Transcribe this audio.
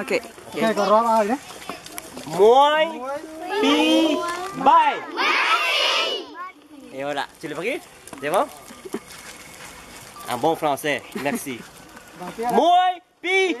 Ok. Ok, còn rõ ai pi, bay. Et voilà, tu l'as pris? C'est bon? Un bon français, merci. Bằng pi.